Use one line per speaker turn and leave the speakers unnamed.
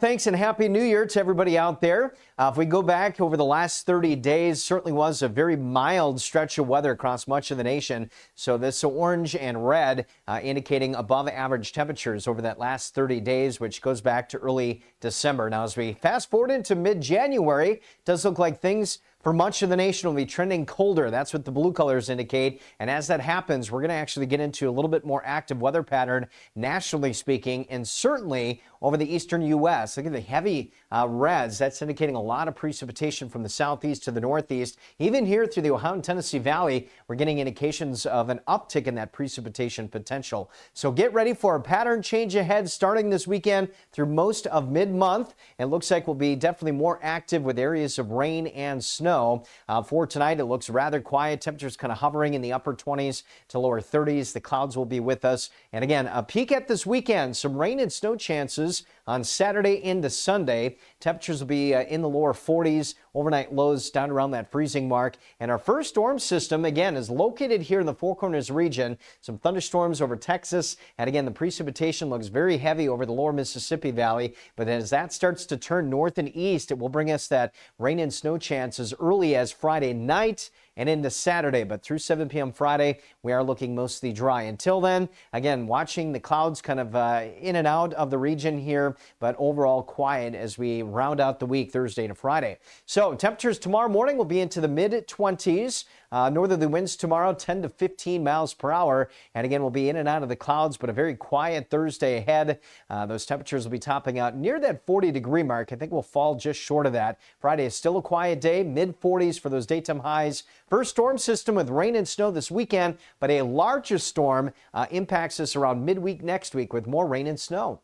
Thanks and Happy New Year to everybody out there. Uh, if we go back over the last 30 days, certainly was a very mild stretch of weather across much of the nation. So this orange and red uh, indicating above average temperatures over that last 30 days, which goes back to early December. Now, as we fast forward into mid-January, does look like things for much of the nation will be trending colder. That's what the blue colors indicate. And as that happens, we're going to actually get into a little bit more active weather pattern, nationally speaking, and certainly over the eastern U.S. Look at the heavy uh, reds. That's indicating a lot of precipitation from the southeast to the northeast. Even here through the Ohio and Tennessee Valley, we're getting indications of an uptick in that precipitation potential. So get ready for a pattern change ahead starting this weekend through most of mid-month. It looks like we'll be definitely more active with areas of rain and snow. Uh, for tonight, it looks rather quiet. Temperatures kind of hovering in the upper 20s to lower 30s. The clouds will be with us. And again, a peek at this weekend. Some rain and snow chances on Saturday into Sunday. Temperatures will be uh, in the lower 40s, overnight lows down around that freezing mark. And our first storm system, again, is located here in the Four Corners region. Some thunderstorms over Texas. And again, the precipitation looks very heavy over the lower Mississippi Valley. But as that starts to turn north and east, it will bring us that rain and snow chances early as Friday night and into Saturday. But through 7 p.m. Friday, we are looking mostly dry. Until then, again, watching the clouds kind of uh, in and out of the region here, but overall quiet as we round out the week Thursday to Friday. So temperatures tomorrow morning will be into the mid 20s. Uh, northerly winds tomorrow, 10 to 15 miles per hour. And again, we'll be in and out of the clouds, but a very quiet Thursday ahead. Uh, those temperatures will be topping out near that 40 degree mark. I think we'll fall just short of that. Friday is still a quiet day, mid 40s for those daytime highs. First storm system with rain and snow this weekend, but a larger storm uh, impacts us around midweek next week with more rain and snow.